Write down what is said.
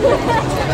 Ha ha ha!